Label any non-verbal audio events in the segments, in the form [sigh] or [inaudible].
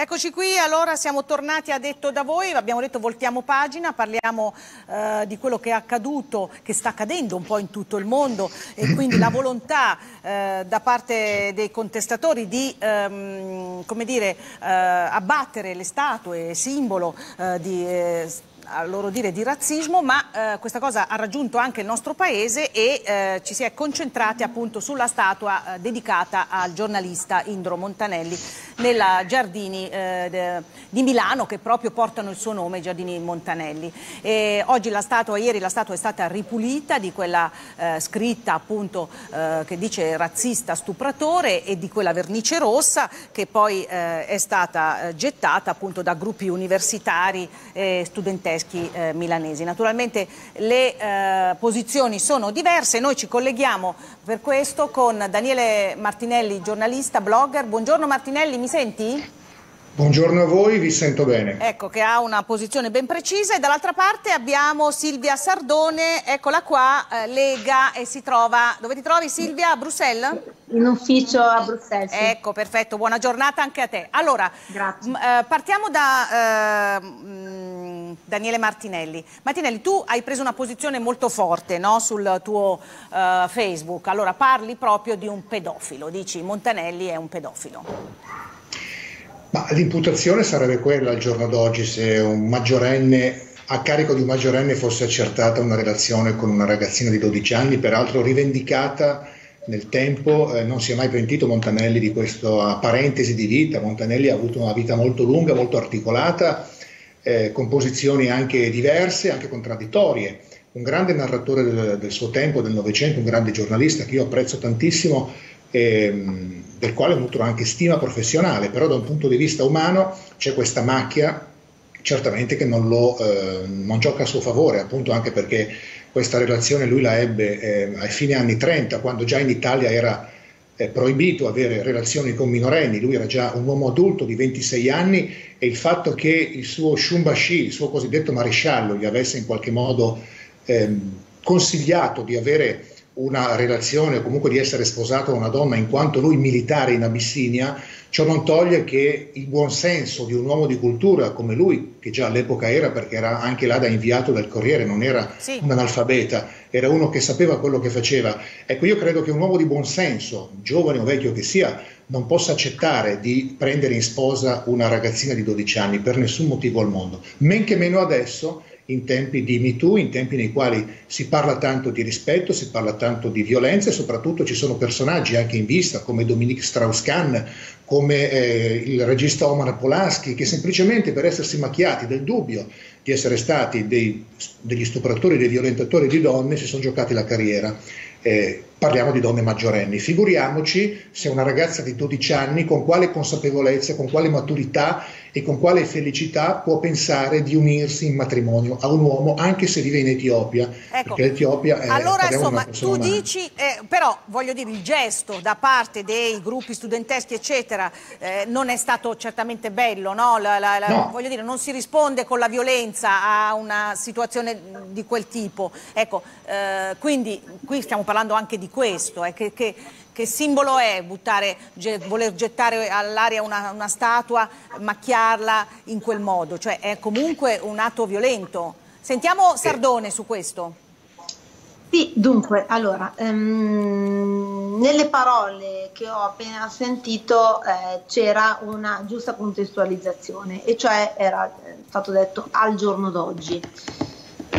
Eccoci qui, allora siamo tornati a Detto da voi, abbiamo detto voltiamo pagina, parliamo eh, di quello che è accaduto, che sta accadendo un po' in tutto il mondo e [clears throat] quindi la volontà eh, da parte dei contestatori di ehm, come dire, eh, abbattere le statue, simbolo eh, di eh, a loro dire di razzismo, ma eh, questa cosa ha raggiunto anche il nostro paese e eh, ci si è concentrati appunto sulla statua eh, dedicata al giornalista Indro Montanelli nella Giardini eh, di Milano che proprio portano il suo nome, Giardini Montanelli. E oggi la statua, ieri la statua è stata ripulita di quella eh, scritta appunto eh, che dice razzista stupratore e di quella vernice rossa che poi è stata gettata appunto da gruppi universitari e studenteschi tedeschi eh, milanesi. Naturalmente le eh, posizioni sono diverse, noi ci colleghiamo per questo con Daniele Martinelli, giornalista, blogger. Buongiorno Martinelli, mi senti? Buongiorno a voi, vi sento bene. Ecco, che ha una posizione ben precisa e dall'altra parte abbiamo Silvia Sardone, eccola qua, eh, Lega e si trova, dove ti trovi Silvia? A Bruxelles? In ufficio a Bruxelles. Sì. Ecco, perfetto, buona giornata anche a te. Allora, eh, partiamo da eh, Daniele Martinelli. Martinelli, tu hai preso una posizione molto forte no, sul tuo eh, Facebook, allora parli proprio di un pedofilo, dici Montanelli è un pedofilo. l'imputazione sarebbe quella al giorno d'oggi se un maggiorenne a carico di un maggiorenne fosse accertata una relazione con una ragazzina di 12 anni, peraltro rivendicata nel tempo, eh, non si è mai pentito Montanelli di questa parentesi di vita, Montanelli ha avuto una vita molto lunga, molto articolata, eh, con posizioni anche diverse, anche contraddittorie. Un grande narratore del, del suo tempo, del Novecento, un grande giornalista che io apprezzo tantissimo, ehm, del quale nutro anche stima professionale, però da un punto di vista umano c'è questa macchia certamente che non, lo, eh, non gioca a suo favore, appunto anche perché questa relazione lui la ebbe eh, ai fine anni 30, quando già in Italia era eh, proibito avere relazioni con minorenni, lui era già un uomo adulto di 26 anni e il fatto che il suo Shumbashi, il suo cosiddetto maresciallo, gli avesse in qualche modo ehm, consigliato di avere una relazione o comunque di essere sposato a una donna in quanto lui militare in Abissinia, ciò non toglie che il buon senso di un uomo di cultura come lui, che già all'epoca era perché era anche là da inviato del Corriere, non era sì. un analfabeta, era uno che sapeva quello che faceva. Ecco, io credo che un uomo di buon senso, giovane o vecchio che sia, non possa accettare di prendere in sposa una ragazzina di 12 anni per nessun motivo al mondo, men che meno adesso in tempi di MeToo, in tempi nei quali si parla tanto di rispetto, si parla tanto di violenza e soprattutto ci sono personaggi anche in vista come Dominique Strauss-Kahn, come eh, il regista Omar Polanski, che semplicemente per essersi macchiati del dubbio di essere stati dei, degli stupratori, dei violentatori di donne, si sono giocati la carriera. Eh, parliamo di donne maggiorenni. Figuriamoci se una ragazza di 12 anni con quale consapevolezza, con quale maturità e con quale felicità può pensare di unirsi in matrimonio a un uomo anche se vive in Etiopia. Ecco. Perché l'Etiopia è Allora insomma tu dici, eh, però voglio dire il gesto da parte dei gruppi studenteschi eccetera eh, non è stato certamente bello, no? La, la, la, no. Voglio dire non si risponde con la violenza a una situazione di quel tipo. Ecco, eh, quindi qui stiamo parlando anche di questo, eh, che, che, che, simbolo è buttare, voler gettare all'aria una, una, statua, macchiarla in quel modo? Cioè è comunque un atto violento. Sentiamo Sardone su questo. Sì, dunque, allora, um, nelle parole che ho appena sentito eh, c'era una giusta contestualizzazione, e cioè era stato detto al giorno d'oggi.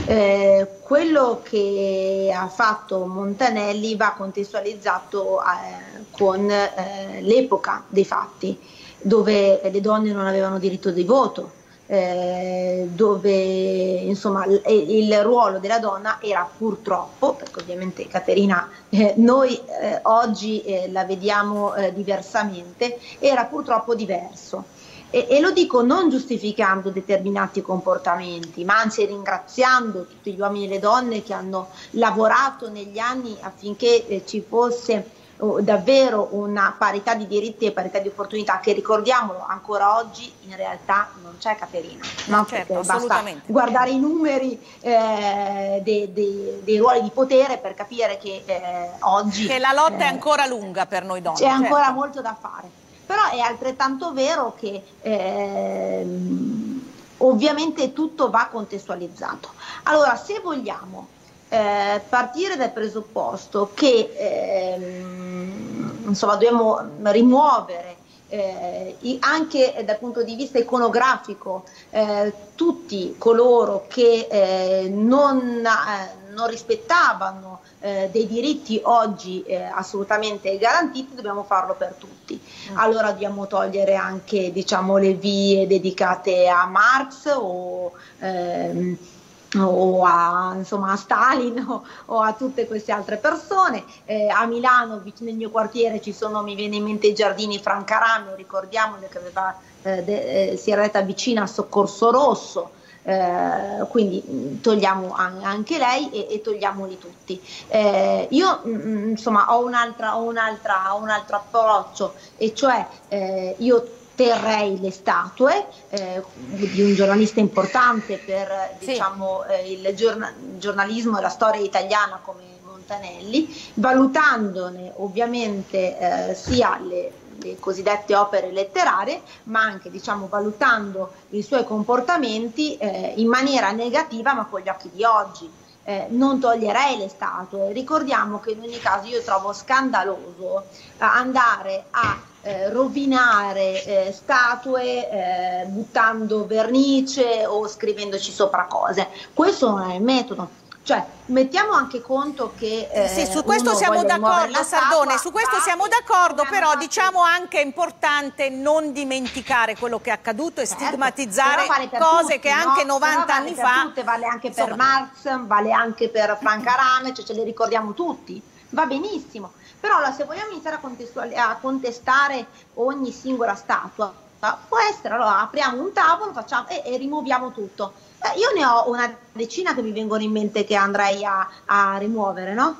Eh, quello che ha fatto Montanelli va contestualizzato eh, con eh, l'epoca dei fatti, dove le donne non avevano diritto di voto, eh, dove insomma il, il, ruolo della donna era purtroppo, perché ovviamente Caterina eh, noi eh, oggi la vediamo diversamente, era purtroppo diverso. E, e, lo dico non giustificando determinati comportamenti, ma anzi ringraziando tutti gli uomini e le donne che hanno lavorato negli anni affinché eh, ci fosse oh, davvero una parità di diritti e parità di opportunità che ricordiamolo ancora oggi in realtà non c'è Caterina. No, certo, basta guardare i numeri eh, dei, dei, dei, ruoli di potere per capire che eh, oggi... Che la lotta è eh, ancora lunga per noi donne. C'è certo. ancora molto da fare. Però è altrettanto vero che ehm, ovviamente tutto va contestualizzato. Allora, se vogliamo eh, partire dal presupposto che ehm, insomma, dobbiamo rimuovere eh, anche dal punto di vista iconografico eh, tutti coloro che eh, non, eh, non, rispettavano eh, dei diritti oggi eh, assolutamente garantiti, dobbiamo farlo per tutti. Mm. Allora dobbiamo togliere anche diciamo, le vie dedicate a Marx o ehm, o a, insomma, a Stalin o, o, a tutte queste altre persone. Eh, a Milano, vicino al mio quartiere, ci sono, mi viene in mente i giardini Francarame, ricordiamole che aveva, eh, de, eh, si era retta vicina al Soccorso Rosso. Eh, quindi mm, togliamo anche lei e, e togliamoli tutti. Eh, io mh, mm, insomma ho, un'altra, ho, un'altra, ho un altro approccio e cioè eh, io terrei le statue eh, di un giornalista importante per sì. diciamo, eh, il giorna- giornalismo e la storia italiana come Montanelli, valutandone ovviamente eh, sia le, le, cosiddette opere letterarie, ma anche diciamo, valutando i suoi comportamenti eh, in maniera negativa ma con gli occhi di oggi. Eh, non toglierei le statue. Ricordiamo che in ogni caso io trovo scandaloso eh, andare a eh, rovinare eh, statue eh, buttando vernice o scrivendoci sopra cose. Questo non è il metodo. Cioè, mettiamo anche conto che... Eh, sì, su questo siamo d'accordo, Sardone, su questo siamo d'accordo, però diciamo anche è importante non dimenticare quello che è accaduto e certo, stigmatizzare vale cose tutti, che anche no? 90 vale anni fa... Tutte, vale anche per Marx, vale anche per Franca Rame, cioè ce le ricordiamo tutti, va benissimo. Però allora, se vogliamo iniziare a, a contestare ogni singola statua, può essere, allora apriamo un tavolo facciamo, e, e rimuoviamo tutto. Eh, io ne ho una decina che mi vengono in mente che andrei a, a rimuovere, no?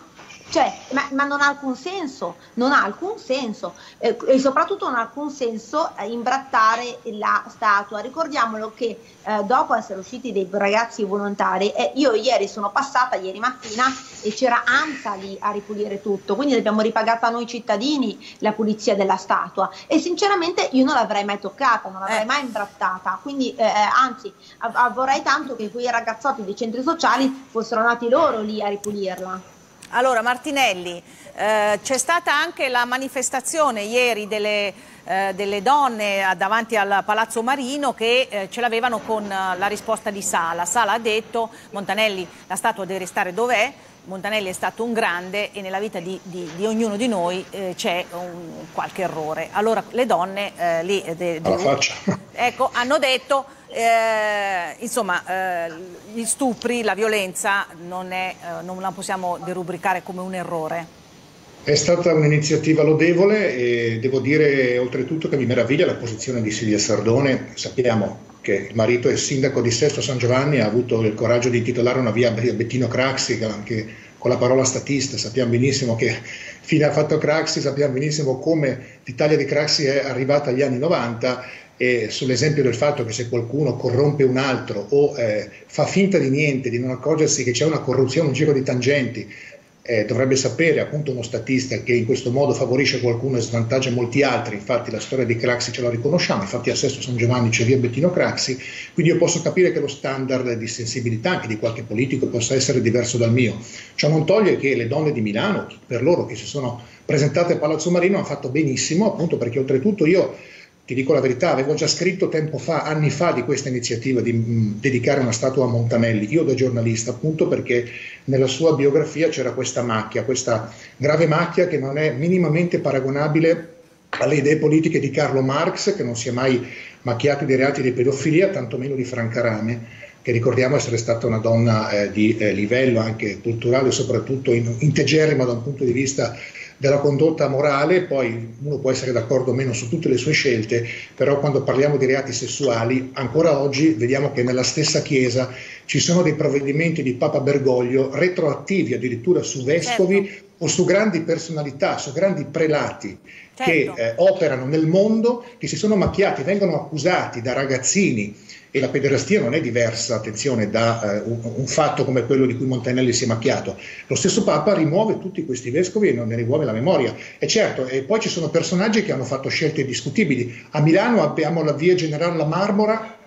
Cioè, ma, ma, non ha alcun senso, non ha alcun senso eh, e soprattutto non ha alcun senso eh, imbrattare la statua. Ricordiamolo che eh, dopo essere usciti dei ragazzi volontari, eh, io ieri sono passata, ieri mattina, e c'era ANSA lì a ripulire tutto, quindi l'abbiamo ripagata noi cittadini la pulizia della statua e sinceramente io non l'avrei mai toccata, non l'avrei eh. mai imbrattata, quindi eh, anzi a, a vorrei tanto che quei ragazzotti dei centri sociali fossero nati loro lì a ripulirla. Allora Martinelli, eh, c'è stata anche la manifestazione ieri delle, eh, delle, donne davanti al Palazzo Marino che eh, ce l'avevano con eh, la risposta di Sala. Sala ha detto Montanelli la statua deve restare dov'è, Montanelli è stato un grande e nella vita di, di, di ognuno di noi eh, c'è qualche errore. Allora le donne eh, lì de, de, [laughs] ecco, hanno detto eh, insomma, eh, gli stupri, la violenza non, è, eh, non la possiamo derubricare come un errore. È stata un'iniziativa lodevole e devo dire oltretutto che mi meraviglia la posizione di Silvia Sardone. Sappiamo che il marito è sindaco di Sesto San Giovanni, ha avuto il coraggio di titolare una via Bettino Craxi, anche con la parola statista. Sappiamo benissimo che [laughs] fine ha fatto Craxi, sappiamo benissimo come l'Italia di Craxi è arrivata agli anni 90 e sull'esempio del fatto che se qualcuno corrompe un altro o eh, fa finta di niente, di non accorgersi che c'è una corruzione, un giro di tangenti, eh, dovrebbe sapere appunto uno statista che in questo modo favorisce qualcuno e svantaggia molti altri, infatti la storia di Craxi ce la riconosciamo, infatti a Sesto San Giovanni c'è via Bettino Craxi, quindi io posso capire che lo standard di sensibilità anche di qualche politico possa essere diverso dal mio. Ciò non toglie che le donne di Milano, per loro che si sono presentate a Palazzo Marino, hanno fatto benissimo, appunto perché oltretutto io ti dico la verità, avevo già scritto tempo fa, anni fa, di questa iniziativa di mh, mm, dedicare una statua a Montanelli, io da giornalista, appunto perché nella sua biografia c'era questa macchia, questa grave macchia che non è minimamente paragonabile alle idee politiche di Carlo Marx, che non si è mai macchiato di reati di pedofilia, tantomeno di Franca Rame, che ricordiamo essere stata una donna eh, di eh, livello anche culturale, soprattutto in, integerrima da un punto di vista della condotta morale, poi uno può essere d'accordo o meno su tutte le sue scelte, però quando parliamo di reati sessuali, ancora oggi vediamo che nella stessa Chiesa ci sono dei provvedimenti di Papa Bergoglio retroattivi addirittura su vescovi certo. o su grandi personalità, su grandi prelati certo. che eh, operano nel mondo, che si sono macchiati, vengono accusati da ragazzini e la pederastia non è diversa, attenzione, da eh, un, un, fatto come quello di cui Montanelli si è macchiato. Lo stesso Papa rimuove tutti questi vescovi e non ne rimuove la memoria. E certo, e poi ci sono personaggi che hanno fatto scelte discutibili. A Milano abbiamo la via Generale La Marmora,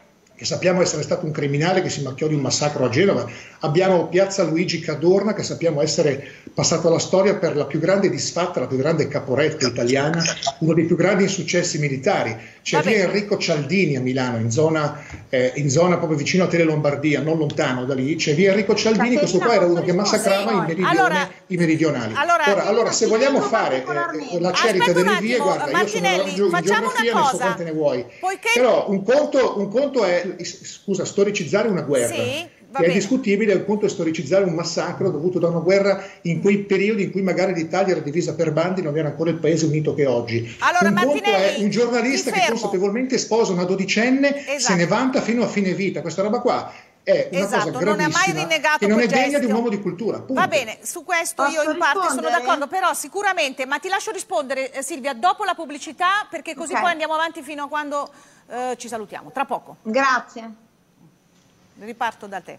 che sappiamo essere stato un criminale che si macchiò di un massacro a Genova, abbiamo Piazza Luigi Cadorna che sappiamo essere passato alla storia per la più grande disfatta, la più grande caporetta italiana, uno dei più grandi insuccessi militari. C'è via Enrico Cialdini a Milano, in zona, eh, in zona, proprio vicino a Tele Lombardia, non lontano da lì, c'è via Enrico Cialdini, questo qua era uno che massacrava i, meridione, allora, i, meridionali. Allora, Ora, allora se vogliamo fare eh, la cerita delle vie, guarda, io sono in geografia, ne so quante ne vuoi, Poiché... però un conto, un conto è scusa, storicizzare una guerra. Sì, che è discutibile al punto di storicizzare un massacro dovuto da una guerra in quei periodi in cui magari l'Italia era divisa per bandi non era ancora il paese unito che è oggi. Allora, un conto è un giornalista che consapevolmente sposa una dodicenne, esatto. se ne vanta fino a fine vita. Questa roba qua è una esatto, cosa non è mai rinnegato che non è degna di un uomo di cultura. Punto. Va bene, su questo Posso io in parte sono d'accordo, però sicuramente, ma ti lascio rispondere eh, Silvia dopo la pubblicità perché così okay. poi andiamo avanti fino a quando eh, ci salutiamo. Tra poco. Grazie. Riparto da te.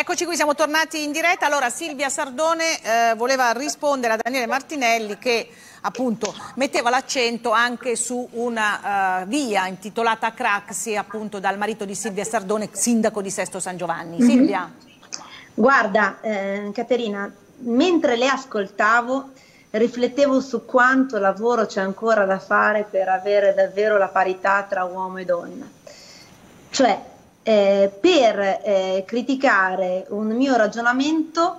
Eccoci qui, siamo tornati in diretta. Allora Silvia Sardone eh, voleva rispondere a Daniele Martinelli che appunto metteva l'accento anche su una uh, via intitolata Craxi appunto dal marito di Silvia Sardone, sindaco di Sesto San Giovanni. Mm -hmm. Silvia? Guarda eh, Caterina, mentre le ascoltavo riflettevo su quanto lavoro c'è ancora da fare per avere davvero la parità tra uomo e donna. Cioè, eh, per eh, criticare un mio ragionamento,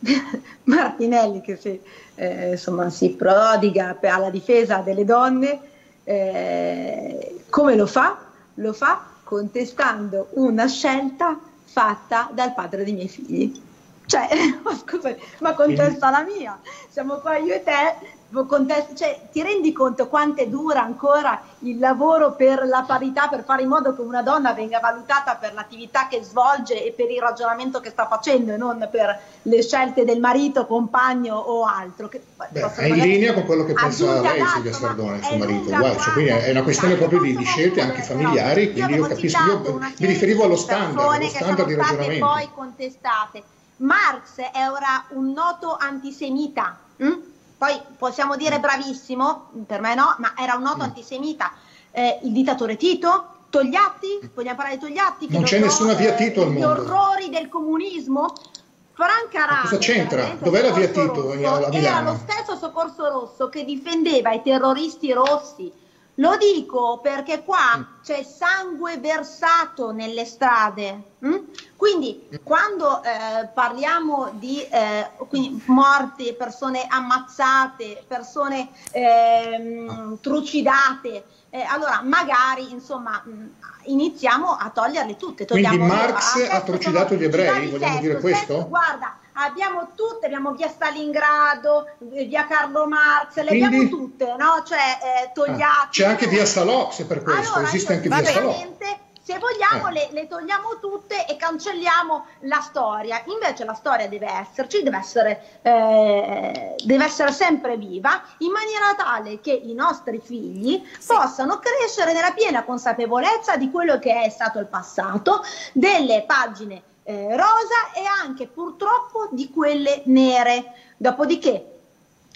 [laughs] Martinelli che si, eh, insomma, si prodiga alla difesa delle donne, eh, come lo fa? Lo fa contestando una scelta fatta dal padre dei miei figli. Cioè, [laughs] scusa, ma contesta la mia. Siamo qua io e te cioè, ti rendi conto quanto dura ancora il lavoro per la parità, per fare in modo che una donna venga valutata per l'attività che svolge e per il ragionamento che sta facendo e non per le scelte del marito, compagno o altro. Che, Beh, è in linea con quello che pensa lei Silvia Sardone, suo marito. Guarda, cioè, quindi è una questione proprio di, di scelte anche familiari, quindi io capisco, io mi riferivo allo standard, allo standard di ragionamento. poi contestate. Marx era un noto antisemita. Hm? Poi possiamo dire bravissimo, per me no, ma era un noto mm. antisemita. Eh, il dittatore Tito, Togliatti, vogliamo parlare di Togliatti? non c'è nessuna via Tito al mondo. Gli orrori del comunismo? Franca Rame, cosa c'entra? Dov'è la via Tito a Milano? Era lo stesso Soccorso Rosso che difendeva i terroristi rossi lo dico perché qua mm. c'è sangue versato nelle strade. Hm? Quindi quando eh, parliamo di eh, morti, persone ammazzate, persone eh, trucidate, eh, allora magari insomma iniziamo a toglierle tutte. Quindi Marx ha trucidato gli ebrei, vogliamo dire questo? Guarda, abbiamo tutte, abbiamo via Stalingrado, via Carlo Marx, le Quindi... abbiamo tutte, no? Cioè eh, Togliatti. Ah, c'è anche via se per questo, allora, esiste anche via Salò. Se vogliamo eh. le, le, togliamo tutte e cancelliamo la storia. Invece la storia deve esserci, deve essere, eh, deve essere sempre viva, in maniera tale che i nostri figli sì. possano crescere nella piena consapevolezza di quello che è stato il passato, delle pagine eh, rosa e anche purtroppo di quelle nere. Dopodiché,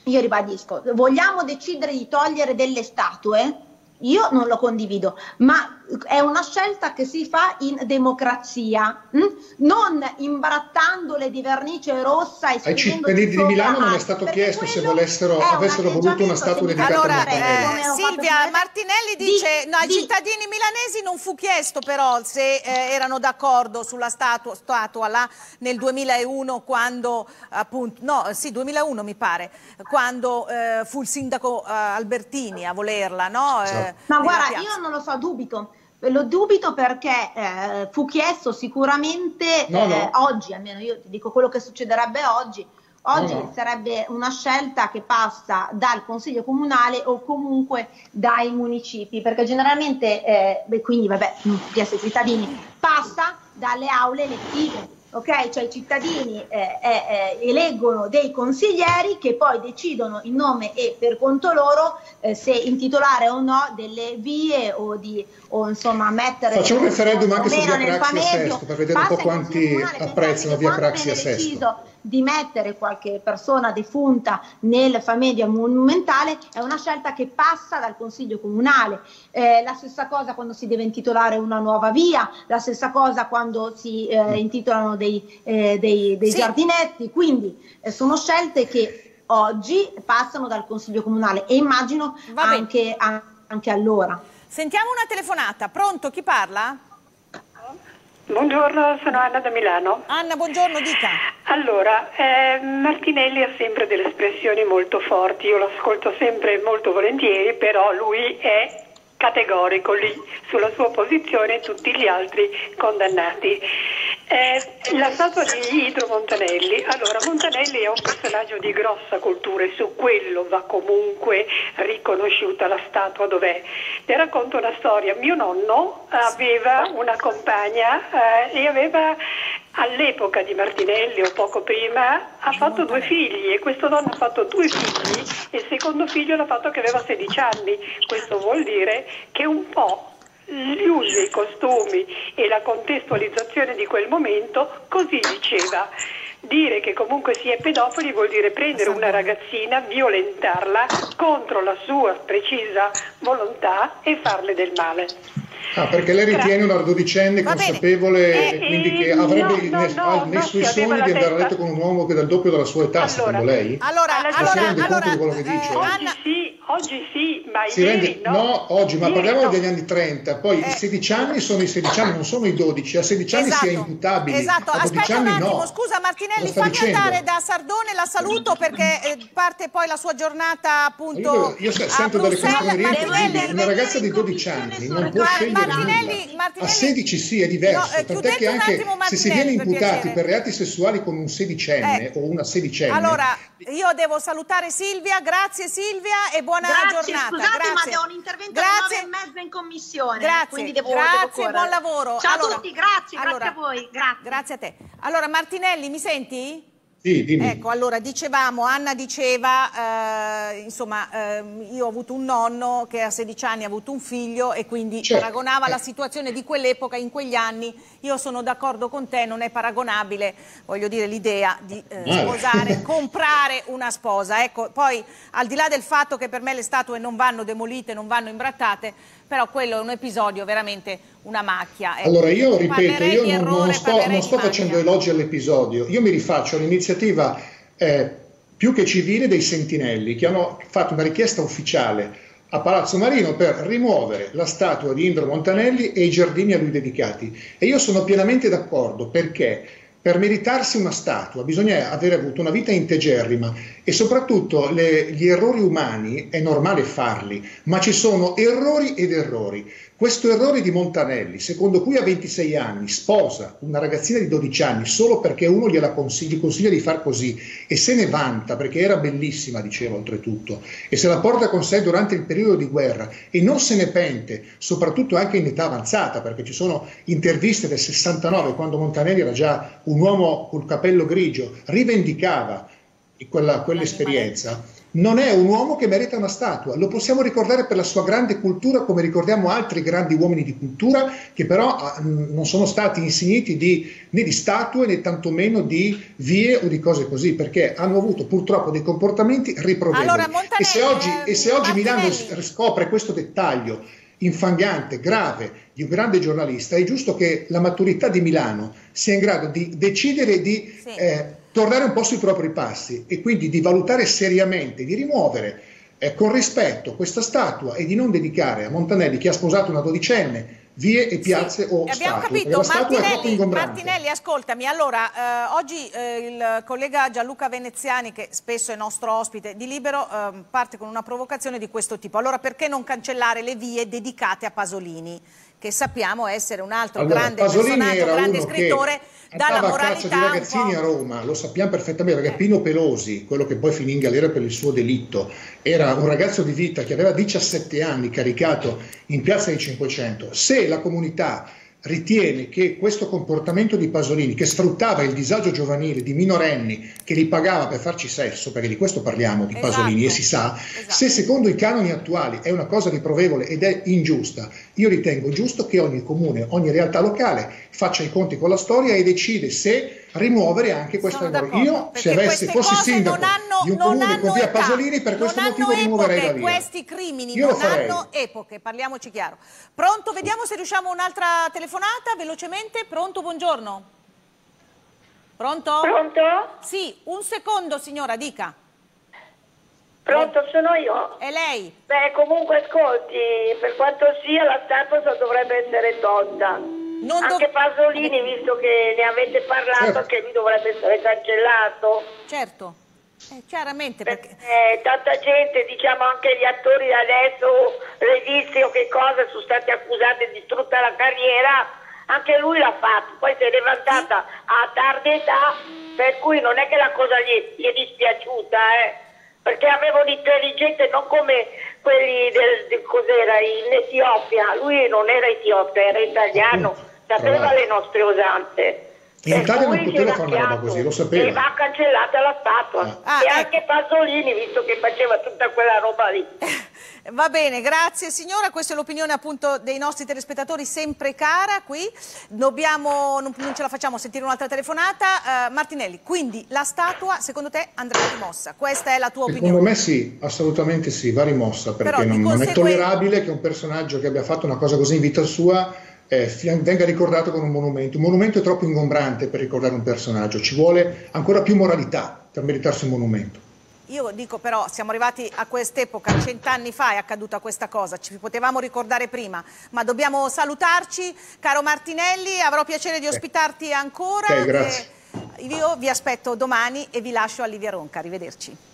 io ribadisco, vogliamo decidere di togliere delle statue? Io non lo condivido, ma è una scelta che si fa in democrazia, mh? Hm? non imbrattandole di vernice rossa e Ai cittadini di Milano non è stato chiesto se volessero, avessero voluto una statua dedicata allora, a Martinelli. Eh, Silvia Martinelli dice, di, no, ai di, cittadini milanesi non fu chiesto però se eh, erano d'accordo sulla statua, statua là nel 2001 quando, appunto, no, sì, 2001 mi pare, quando eh, fu il sindaco eh, Albertini a volerla, no? Sì. Ma guarda, piazza. io non lo so, dubito lo dubito perché eh, fu chiesto sicuramente no, no. Eh, oggi, almeno io ti dico quello che succederebbe oggi. Oggi no, sarebbe una scelta che passa dal Consiglio Comunale o comunque dai municipi, perché generalmente, eh, beh, quindi vabbè, di essere cittadini, passa dalle aule elettive ok? Cioè i cittadini eh, eh, eh, eleggono dei consiglieri che poi decidono in nome e per conto loro eh, se intitolare o no delle vie o, di, o insomma mettere... Facciamo un referendum anche su via Praxia Sesto per vedere un po' quanti apprezzano via Praxia Sesto di mettere qualche persona defunta nel famedia monumentale è una scelta che passa dal Consiglio Comunale. Eh, la stessa cosa quando si deve intitolare una nuova via, la stessa cosa quando si eh, intitolano dei, eh, dei, dei sì. giardinetti, quindi eh, sono scelte che oggi passano dal Consiglio Comunale e immagino anche, anche allora. Sentiamo una telefonata, pronto? Chi parla? Buongiorno, sono Anna da Milano. Anna, buongiorno, dica. Allora, eh, Martinelli ha sempre delle espressioni molto forti, io lo ascolto sempre molto volentieri, però lui è categorico lì sulla sua posizione e tutti gli altri condannati. Eh, la statua di Idro Montanelli, allora Montanelli è un personaggio di grossa cultura e su quello va comunque riconosciuta la statua dov'è. Ti racconto una storia, mio nonno aveva una compagna eh, e aveva all'epoca di Martinelli o poco prima ha fatto due figli e questo nonno ha fatto due figli e il secondo figlio l'ha fatto che aveva 16 anni. Questo vuol dire che un po' gli usi, i costumi e la contestualizzazione di quel momento, così diceva. Dire che comunque si è pedofili vuol dire prendere una ragazzina, violentarla contro la sua precisa volontà e farle del male. Ah, perché lei ritiene una dodicenne consapevole e quindi che avrebbe no, no, no, nei suoi sogni di andare a letto con un uomo che è del doppio della sua età, allora, secondo lei? Allora, allora, allora, di quello che dice? Oggi sì, ma si ieri rende, no. no. oggi, ma ieri parliamo degli anni 30, poi eh. i 16 anni sono i 16 anni, non sono i 12, a 16 anni esatto, si è imputabili, esatto. a 12 Aspetta anni un attimo, no. scusa Martinelli, fammi dicendo? andare da Sardone, la saluto perché eh, parte poi la sua giornata appunto Io, io sento delle controversie, una ragazza di 12 anni non può scegliere Martinelli, Martinelli... A 16 sì, è diverso, no, eh, tant'è che anche se si viene imputati per, per reati sessuali con un sedicenne eh, o una sedicenne... Allora, io devo salutare Silvia, grazie Silvia e buona grazie, giornata. Scusate, grazie. ma devo un intervento grazie. alle 9 e mezza in commissione, grazie, quindi devo, grazie, devo buon lavoro. Ciao allora, a tutti, grazie, allora, grazie a voi. Grazie. grazie a te. Allora Martinelli, mi senti? Sì. Ecco, allora dicevamo, Anna diceva, eh, insomma, eh, io ho avuto un nonno che a 16 anni ha avuto un figlio e quindi certo. paragonava la situazione di quell'epoca, in quegli anni. Io sono d'accordo con te, non è paragonabile, voglio dire, l'idea di eh, sposare, [laughs] comprare una sposa. Ecco, poi al di là del fatto che per me le statue non vanno demolite, non vanno imbrattate, però quello è un episodio veramente una macchia. Ecco. Allora io ripeto, io non, errore, non sto, non sto facendo elogi all'episodio, io mi rifaccio all'iniziativa eh, più che civile dei sentinelli che hanno fatto una richiesta ufficiale a Palazzo Marino per rimuovere la statua di Indro Montanelli e i giardini a lui dedicati. E io sono pienamente d'accordo perché per meritarsi una statua bisogna aver avuto una vita integerrima e soprattutto le, gli errori umani è normale farli, ma ci sono errori ed errori. Questo errore di Montanelli, secondo cui a 26 anni sposa una ragazzina di 12 anni solo perché uno consiglia, consiglia di far così e se ne vanta perché era bellissima, diceva oltretutto, e se la porta con sé durante il periodo di guerra e non se ne pente, soprattutto anche in età avanzata, perché ci sono interviste del 69 quando Montanelli era già un uomo col capello grigio, rivendicava quella, quell'esperienza non è un uomo che merita una statua, lo possiamo ricordare per la sua grande cultura come ricordiamo altri grandi uomini di cultura che però ah, non sono stati insigniti di, né di statue né tantomeno di vie o di cose così perché hanno avuto purtroppo dei comportamenti riprovevoli allora, e se oggi, e se oggi Milano scopre questo dettaglio infangante, grave di un grande giornalista, è giusto che la maturità di Milano sia in grado di decidere di sì. eh, tornare un po' sui propri passi e quindi di valutare seriamente, di rimuovere eh, con rispetto questa statua e di non dedicare a Montanelli, che ha sposato una dodicenne, vie e piazze sì, o abbiamo statue. capito, Martinelli, Martinelli, ascoltami, allora eh, oggi eh, il collega Gianluca Veneziani, che spesso è nostro ospite di Libero, eh, parte con una provocazione di questo tipo. Allora perché non cancellare le vie dedicate a Pasolini? Che sappiamo essere un altro allora, grande Pasolini personaggio, grande scrittore, dalla moralità di ragazzini a Roma, lo sappiamo perfettamente, perché Pino Pelosi, quello che poi finì in galera per il suo delitto, era un ragazzo di vita che aveva 17 anni caricato in piazza dei 500. Se la comunità ritiene che questo comportamento di Pasolini, che sfruttava il disagio giovanile di minorenni che li pagava per farci sesso, perché di questo parliamo di esatto, Pasolini e si sa, esatto. se secondo i canoni attuali è una cosa riprovevole ed è ingiusta, io ritengo giusto che ogni comune, ogni realtà locale faccia i conti con la storia e decide se rimuovere anche questa. Io se avessi, fossi sindaco di un comune con via Pasolini per questo motivo rimuoverei la via. Questi crimini io non hanno epoche, parliamoci chiaro. Pronto? Vediamo se riusciamo un'altra telefonata velocemente. Pronto? Buongiorno. Pronto? Pronto? Sì, un secondo signora, dica. Pronto, sono io. E lei? Beh, comunque ascolti, per quanto sia la statua dovrebbe essere tolta. Non Anche do... Pasolini, visto che ne avete parlato, certo. che lui dovrebbe essere cancellato. Certo. Eh, chiaramente perché... perché... tanta gente, diciamo anche gli attori adesso, registi o che cosa, sono stati accusati di tutta la carriera, anche lui l'ha fatto, poi si è levantata a tarda età, per cui non è che la cosa gli, gli è dispiaciuta, eh, perché aveva un'intelligenza non come quelli del, del cos'era in Etiopia, lui non era etiope, era italiano, sapeva le nostre usanze. In Italia non poteva fare una roba così, lo sapeva. E va cancellata la statua. Ah. Ah, e ecco. anche Pasolini, visto che faceva tutta quella roba lì. [laughs] Va bene, grazie signora, questa è l'opinione appunto dei nostri telespettatori sempre cara qui, Dobbiamo, non, non ce la facciamo sentire un'altra telefonata. Uh, Martinelli, quindi la statua secondo te andrà rimossa, questa è la tua secondo opinione? Secondo me sì, assolutamente sì, va rimossa perché Però, non, non è tollerabile che un personaggio che abbia fatto una cosa così in vita sua eh, venga ricordato con un monumento. Un monumento è troppo ingombrante per ricordare un personaggio, ci vuole ancora più moralità per meritarsi un monumento. Io dico però, siamo arrivati a quest'epoca, cent'anni fa è accaduta questa cosa, ci potevamo ricordare prima, ma dobbiamo salutarci. Caro Martinelli, avrò piacere di ospitarti ancora. Okay, grazie. io vi aspetto domani e vi lascio a Livia Ronca. Arrivederci.